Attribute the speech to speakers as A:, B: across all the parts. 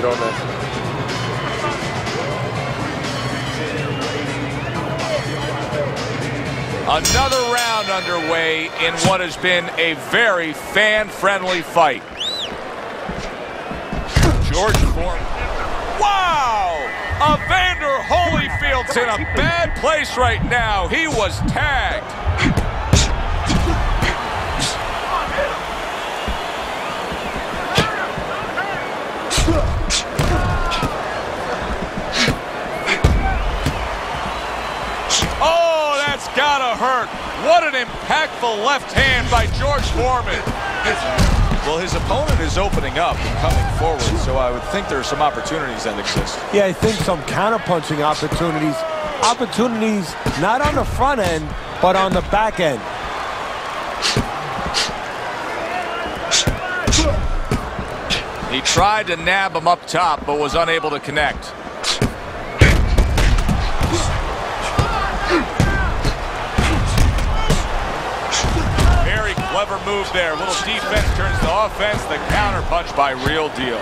A: you don't know.
B: Another round underway in what has been a very fan-friendly fight. George Foreman. Wow! Evander Holyfield's in a bad place right now. He was tagged. Gotta hurt. What an impactful left hand by George Foreman. Well, his opponent is opening up and coming forward, so I would think there are some opportunities that exist.
C: Yeah, I think some counterpunching opportunities. Opportunities not on the front end, but on the back end.
B: He tried to nab him up top, but was unable to connect. Move there. Little defense turns to offense. The counterpunch by Real Deal.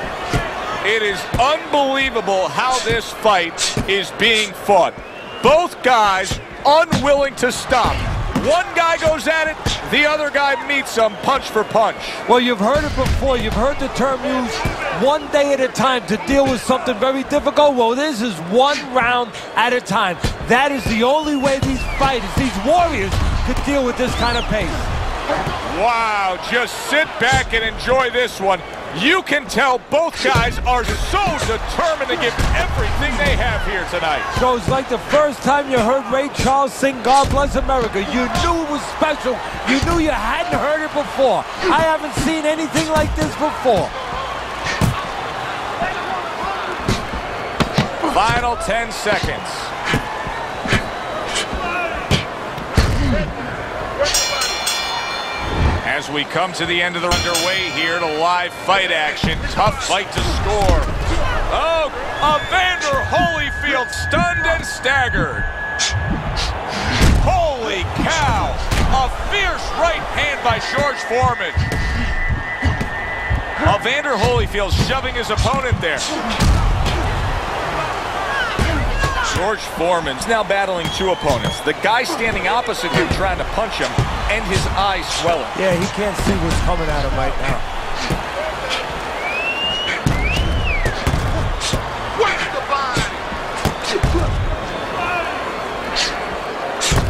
B: It is unbelievable how this fight is being fought. Both guys unwilling to stop. One guy goes at it, the other guy meets him punch for punch.
C: Well, you've heard it before. You've heard the term used one day at a time to deal with something very difficult. Well, this is one round at a time. That is the only way these fighters, these warriors, could deal with this kind of pace.
B: Wow, just sit back and enjoy this one. You can tell both guys are so determined to give everything they have here tonight.
C: So it's like the first time you heard Ray Charles sing God Bless America. You knew it was special. You knew you hadn't heard it before. I haven't seen anything like this before.
B: Final 10 seconds. We come to the end of the underway here to live fight action. Tough fight to score. Oh, Evander Holyfield stunned and staggered. Holy cow! A fierce right hand by George Foreman. Evander Holyfield shoving his opponent there. George Foreman's now battling two opponents. The guy standing opposite him trying to punch him, and his eyes swelling.
C: Yeah, he can't see what's coming at him right now.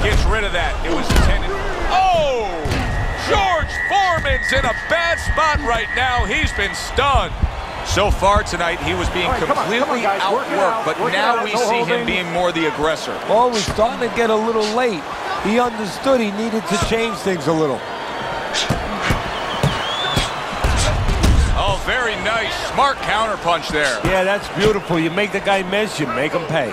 B: Gets rid of that. It was intended. Oh! George Foreman's in a bad spot right now. He's been stunned. So far tonight, he was being
D: right, come on, come on,
B: completely
D: guys. Work it
B: outworked,
D: out.
B: but now
D: out.
B: we
D: No
B: see him being more the aggressor.
C: Oh, he's starting to get a little late. He understood he needed to change things a little.
B: Oh, very nice. Smart counterpunch there.
C: Yeah, that's beautiful. You make the guy miss, you make him pay.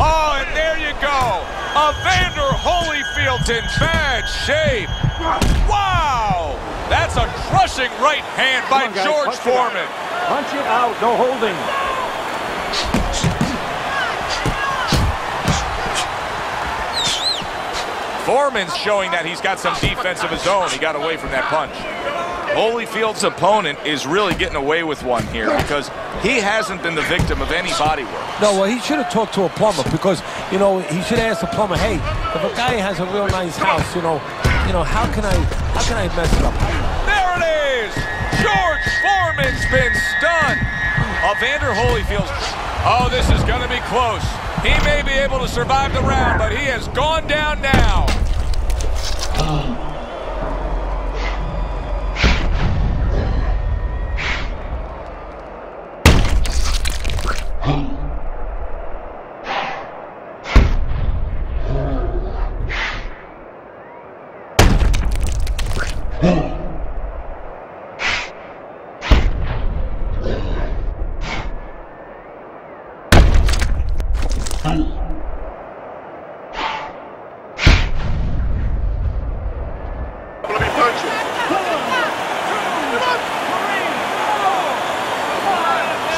B: Oh, and there you go. Evander Holyfield's in bad shape. Wow! That's a crushing right hand by
D: on.
B: George
D: Punch.
B: Foreman.
D: Punch it out, no holding.
B: Foreman's showing that he's got some defense of his own. He got away from that punch. Holyfield's opponent is really getting away with one here because he hasn't been the victim of any body work.
C: No, well, he should have talked to a plumber because, you know, he should ask the plumber, hey, if a guy has a real nice house, you know, you know, how can I, how can I mess it up?
B: There it is! George Foreman's been stunned. Evander Holyfield. Oh, this is going to be close. He may be able to survive the round, but he has gone down now.
A: Let oh me punch you.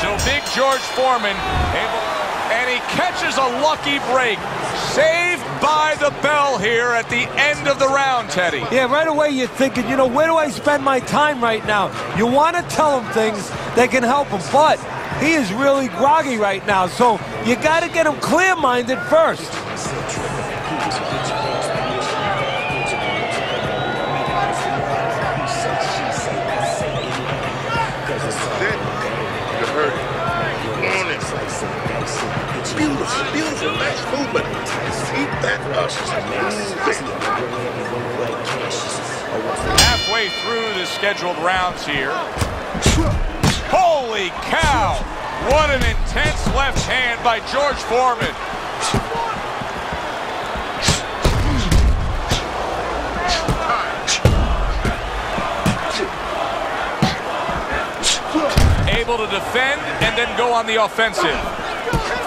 B: So big George Foreman, able, and he catches a lucky break. Saved by the bell here at the end of the round, Teddy.
C: Yeah, right away you're thinking, you know, where do I spend my time right now? You want to tell him things that can help him, but he is really groggy right now, so you got to get him clear-minded first.
B: Halfway through the scheduled rounds here. Holy cow! What an intense left hand by George Foreman. Able to defend and then go on the offensive.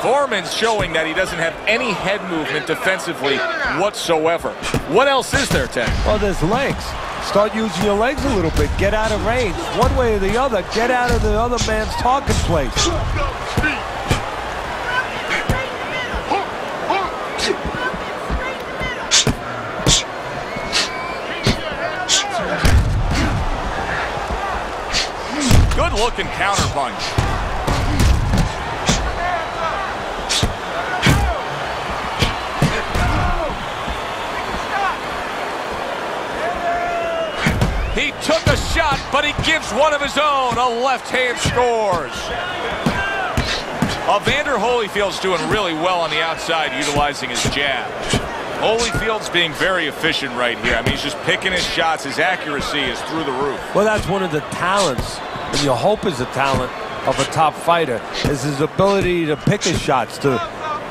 B: Foreman's showing that he doesn't have any head movement defensively whatsoever. What else is there, Ted?
C: Well, there's legs. Start using your legs a little bit. Get out of range. One way or the other, get out of the other man's target place.
B: Good looking counter but he gives one of his own. A left hand scores. Evander Holyfield's doing really well on the outside, utilizing his jab. Holyfield's being very efficient right here. I mean, he's just picking his shots. His accuracy is through the roof.
C: Well, that's one of the talents, and you hope is a talent of a top fighter, is his ability to pick his shots, to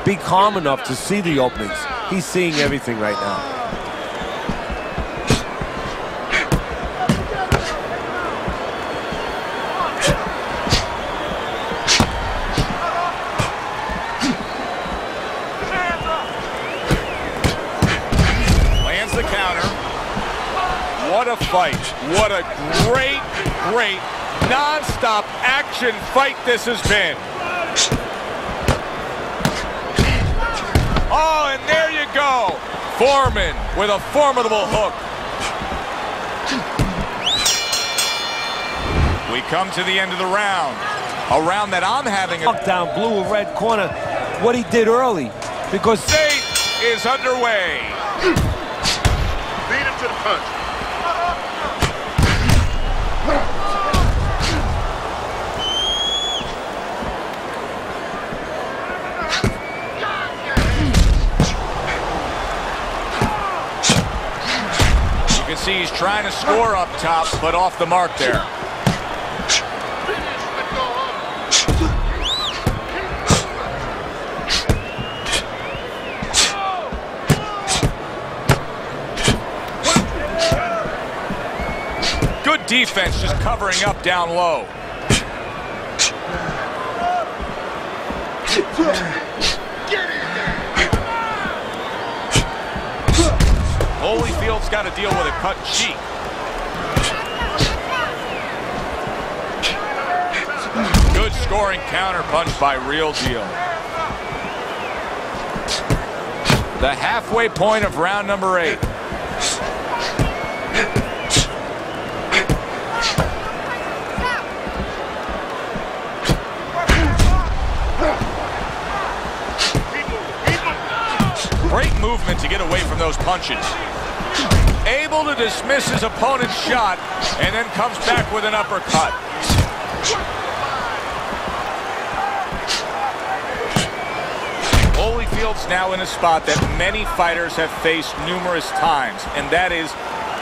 C: be calm enough to see the openings. He's seeing everything right now.
B: What a great, great, non-stop action fight this has been. Oh, and there you go. Foreman with a formidable hook. We come to the end of the round. A round that I'm having a
C: Knockdown, blue or red corner, what he did early, because
B: debate is underway.
A: Beat him to the punch.
B: You can see he's trying to score up top, but off the mark there. Defense just covering up down low. Holyfield's got to deal with a cut cheek. Good scoring counter punch by Real Deal. The halfway point of round number eight. Movement to get away from those punches. Able to dismiss his opponent's shot and then comes back with an uppercut. Holyfield's now in a spot that many fighters have faced numerous times, and that is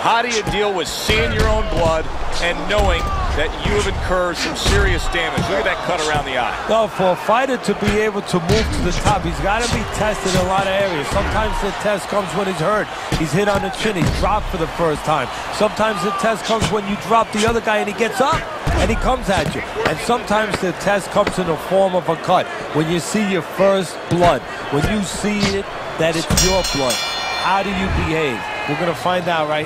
B: how do you deal with seeing your own blood and knowing that you have incurred some serious damage. Look at that cut around the eye.
C: No, for a fighter to be able to move to the top, he's got to be tested in a lot of areas. Sometimes the test comes when he's hurt. He's hit on the chin. He's dropped for the first time. Sometimes the test comes when you drop the other guy and he gets up and he comes at you. And sometimes the test comes in the form of a cut. When you see your first blood, when you see it that it's your blood, how do you behave? We're going to find out right